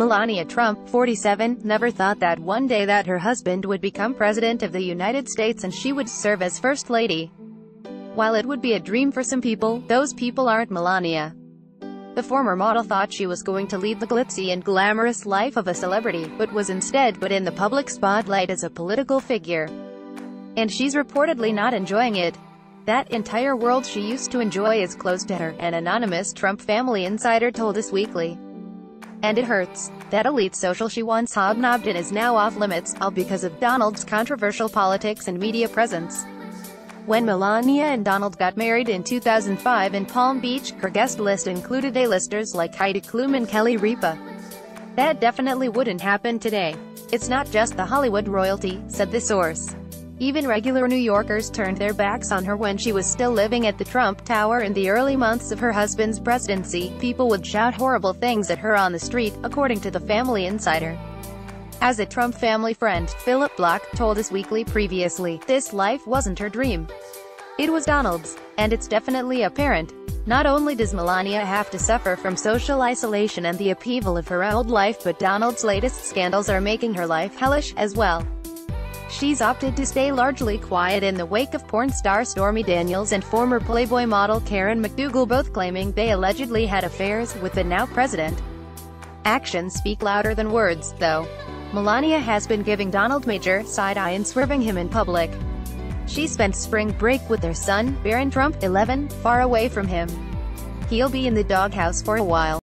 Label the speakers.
Speaker 1: Melania Trump, 47, never thought that one day that her husband would become President of the United States and she would serve as First Lady. While it would be a dream for some people, those people aren't Melania. The former model thought she was going to lead the glitzy and glamorous life of a celebrity, but was instead put in the public spotlight as a political figure. And she's reportedly not enjoying it. That entire world she used to enjoy is closed to her, an anonymous Trump family insider told Us Weekly. And it hurts. That elite social she once hobnobbed in is now off limits, all because of Donald's controversial politics and media presence. When Melania and Donald got married in 2005 in Palm Beach, her guest list included A-listers like Heidi Klum and Kelly Ripa. That definitely wouldn't happen today. It's not just the Hollywood royalty, said the source. Even regular New Yorkers turned their backs on her when she was still living at the Trump Tower in the early months of her husband's presidency. People would shout horrible things at her on the street, according to the Family Insider. As a Trump family friend, Phillip Bloch, told Us Weekly previously, this life wasn't her dream. It was Donald's. And it's definitely apparent. Not only does Melania have to suffer from social isolation and the upheaval of her old life but Donald's latest scandals are making her life hellish, as well. She's opted to stay largely quiet in the wake of porn star Stormy Daniels and former Playboy model Karen McDougal both claiming they allegedly had affairs with the now president. Actions speak louder than words, though. Melania has been giving Donald major side-eye and swerving him in public. She spent spring break with their son, Barron Trump, 11, far away from him. He'll be in the doghouse for a while.